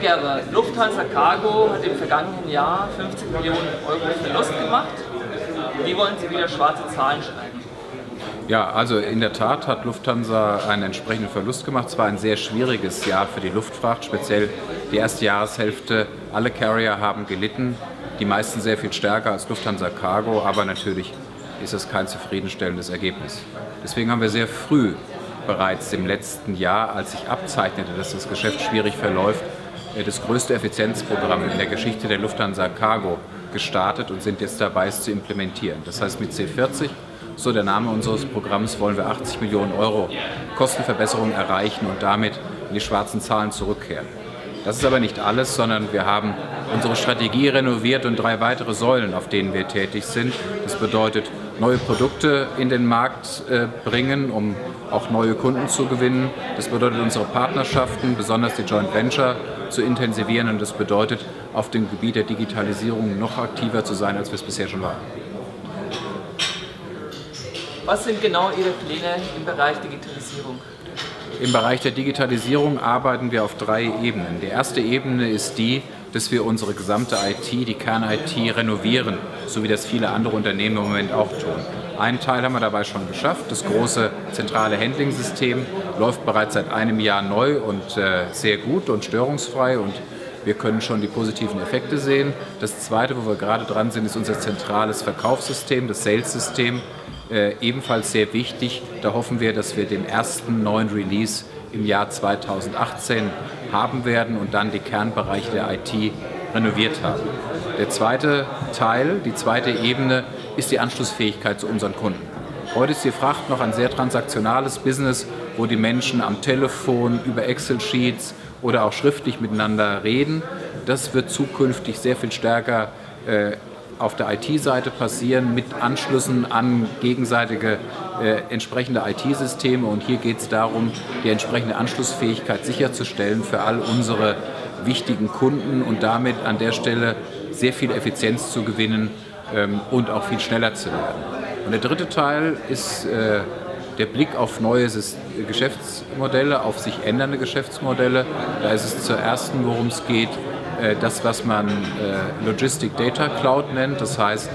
Gerber, Lufthansa Cargo hat im vergangenen Jahr 50 Millionen Euro Verlust gemacht. Wie wollen Sie wieder schwarze Zahlen schreiben? Ja, also in der Tat hat Lufthansa einen entsprechenden Verlust gemacht. Es war ein sehr schwieriges Jahr für die Luftfracht, speziell die erste Jahreshälfte. Alle Carrier haben gelitten, die meisten sehr viel stärker als Lufthansa Cargo, aber natürlich ist es kein zufriedenstellendes Ergebnis. Deswegen haben wir sehr früh bereits im letzten Jahr, als sich abzeichnete, dass das Geschäft schwierig verläuft, äh, das größte Effizienzprogramm in der Geschichte der Lufthansa Cargo gestartet und sind jetzt dabei, es zu implementieren. Das heißt, mit C40, so der Name unseres Programms, wollen wir 80 Millionen Euro Kostenverbesserung erreichen und damit in die schwarzen Zahlen zurückkehren. Das ist aber nicht alles, sondern wir haben unsere Strategie renoviert und drei weitere Säulen, auf denen wir tätig sind. Das bedeutet, neue Produkte in den Markt äh, bringen, um auch neue Kunden zu gewinnen. Das bedeutet, unsere Partnerschaften, besonders die Joint Venture, zu intensivieren. Und das bedeutet, auf dem Gebiet der Digitalisierung noch aktiver zu sein, als wir es bisher schon waren. Was sind genau Ihre Pläne im Bereich Digitalisierung? Im Bereich der Digitalisierung arbeiten wir auf drei Ebenen. Die erste Ebene ist die, dass wir unsere gesamte IT, die Kern-IT, renovieren, so wie das viele andere Unternehmen im Moment auch tun. Einen Teil haben wir dabei schon geschafft. Das große zentrale Handling-System läuft bereits seit einem Jahr neu und äh, sehr gut und störungsfrei und wir können schon die positiven Effekte sehen. Das zweite, wo wir gerade dran sind, ist unser zentrales Verkaufssystem, das Sales-System äh, ebenfalls sehr wichtig. Da hoffen wir, dass wir den ersten neuen Release im Jahr 2018 haben werden und dann die Kernbereiche der IT renoviert haben. Der zweite Teil, die zweite Ebene ist die Anschlussfähigkeit zu unseren Kunden. Heute ist die Fracht noch ein sehr transaktionales Business, wo die Menschen am Telefon, über Excel-Sheets oder auch schriftlich miteinander reden. Das wird zukünftig sehr viel stärker äh, auf der IT-Seite passieren mit Anschlüssen an gegenseitige äh, entsprechende IT-Systeme. Und hier geht es darum, die entsprechende Anschlussfähigkeit sicherzustellen für all unsere wichtigen Kunden und damit an der Stelle sehr viel Effizienz zu gewinnen ähm, und auch viel schneller zu werden. Und der dritte Teil ist äh, der Blick auf neue Geschäftsmodelle, auf sich ändernde Geschäftsmodelle. Da ist es zuerst, worum es geht, das, was man äh, Logistic Data Cloud nennt. Das heißt,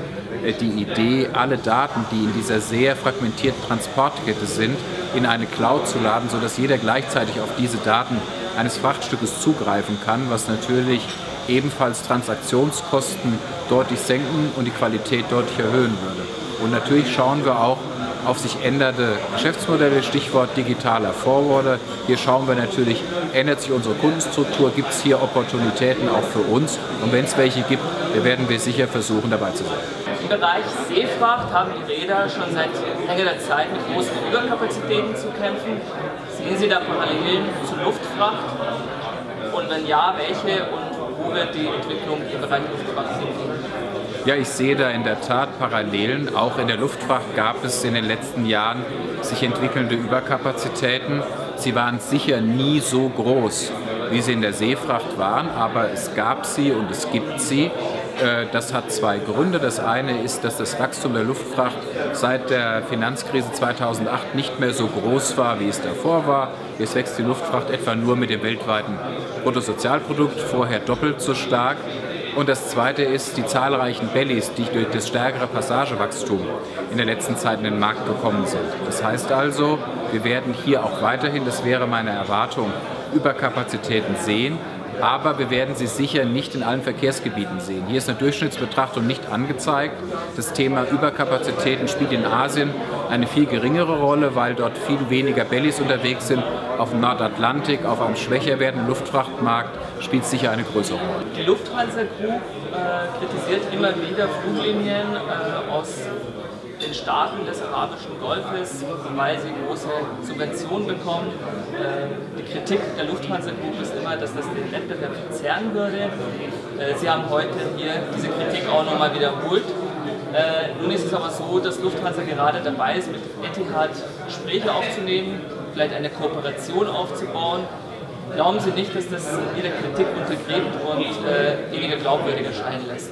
äh, die Idee, alle Daten, die in dieser sehr fragmentierten Transportkette sind, in eine Cloud zu laden, sodass jeder gleichzeitig auf diese Daten eines Frachtstückes zugreifen kann, was natürlich ebenfalls Transaktionskosten deutlich senken und die Qualität deutlich erhöhen würde. Und natürlich schauen wir auch, auf sich ändernde Geschäftsmodelle, Stichwort digitaler Forwarder. Hier schauen wir natürlich, ändert sich unsere Kundenstruktur, gibt es hier Opportunitäten auch für uns und wenn es welche gibt, werden wir sicher versuchen dabei zu sein. Im Bereich Seefracht haben die Räder schon seit längerer Zeit mit großen Überkapazitäten zu kämpfen. Sehen Sie da Parallelen zur Luftfracht? Und wenn ja, welche und wo wird die Entwicklung im Bereich Luftfracht hingehen? Ja, ich sehe da in der Tat Parallelen. Auch in der Luftfracht gab es in den letzten Jahren sich entwickelnde Überkapazitäten. Sie waren sicher nie so groß, wie sie in der Seefracht waren, aber es gab sie und es gibt sie. Äh, das hat zwei Gründe. Das eine ist, dass das Wachstum der Luftfracht seit der Finanzkrise 2008 nicht mehr so groß war, wie es davor war. Jetzt wächst die Luftfracht etwa nur mit dem weltweiten Bruttosozialprodukt, vorher doppelt so stark. Und das Zweite ist die zahlreichen Bellies, die durch das stärkere Passagewachstum in der letzten Zeit in den Markt gekommen sind. Das heißt also, wir werden hier auch weiterhin, das wäre meine Erwartung, Überkapazitäten sehen, aber wir werden sie sicher nicht in allen Verkehrsgebieten sehen. Hier ist eine Durchschnittsbetrachtung nicht angezeigt. Das Thema Überkapazitäten spielt in Asien eine viel geringere Rolle, weil dort viel weniger Bellies unterwegs sind. Auf dem Nordatlantik, auf einem schwächer werdenden Luftfrachtmarkt spielt sicher eine größere Rolle. Die Lufthansa Group äh, kritisiert immer wieder Fluglinien äh, aus den Staaten des arabischen Golfes, weil sie große Subventionen bekommen. Äh, die Kritik der Lufthansa Group ist immer, dass das den Wettbewerb verzerren würde. Äh, sie haben heute hier diese Kritik auch nochmal wiederholt. Äh, nun ist es aber so, dass Lufthansa gerade dabei ist, mit Etihad Gespräche aufzunehmen, vielleicht eine Kooperation aufzubauen. Glauben Sie nicht, dass das jede Kritik untergräbt und weniger glaubwürdig erscheinen lässt?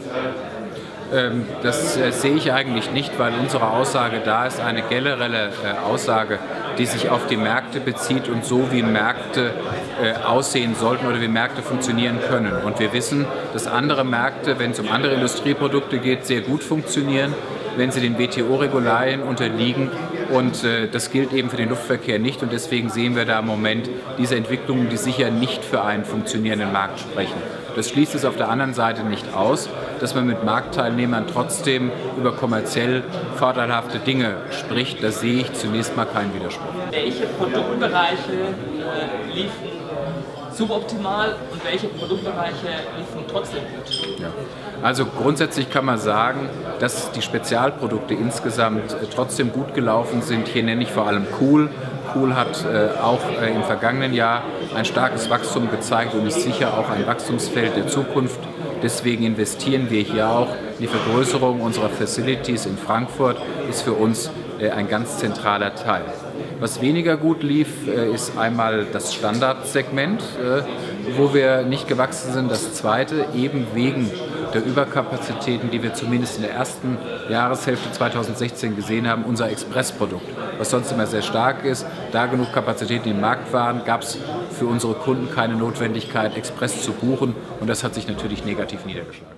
Ähm, das äh, sehe ich eigentlich nicht, weil unsere Aussage da ist eine generelle äh, Aussage, die sich auf die Märkte bezieht und so wie Märkte äh, aussehen sollten oder wie Märkte funktionieren können. Und wir wissen, dass andere Märkte, wenn es um andere Industrieprodukte geht, sehr gut funktionieren, wenn sie den WTO-Regularien unterliegen. Und äh, das gilt eben für den Luftverkehr nicht. Und deswegen sehen wir da im Moment diese Entwicklungen, die sicher nicht für einen funktionierenden Markt sprechen. Das schließt es auf der anderen Seite nicht aus, dass man mit Marktteilnehmern trotzdem über kommerziell vorteilhafte Dinge spricht. Da sehe ich zunächst mal keinen Widerspruch. Welche Produktbereiche äh, liefen suboptimal und welche Produktbereiche liefen trotzdem gut? Ja. Also grundsätzlich kann man sagen, dass die Spezialprodukte insgesamt äh, trotzdem gut gelaufen sind. Hier nenne ich vor allem Cool. Cool hat äh, auch äh, im vergangenen Jahr ein starkes Wachstum gezeigt und ist sicher auch ein Wachstumsfeld der Zukunft. Deswegen investieren wir hier auch. Die Vergrößerung unserer Facilities in Frankfurt ist für uns ein ganz zentraler Teil. Was weniger gut lief, äh, ist einmal das Standardsegment, äh, wo wir nicht gewachsen sind. Das zweite eben wegen der Überkapazitäten, die wir zumindest in der ersten Jahreshälfte 2016 gesehen haben, unser Expressprodukt, was sonst immer sehr stark ist. Da genug Kapazitäten im Markt waren, gab es für unsere Kunden keine Notwendigkeit, Express zu buchen und das hat sich natürlich negativ niedergeschlagen.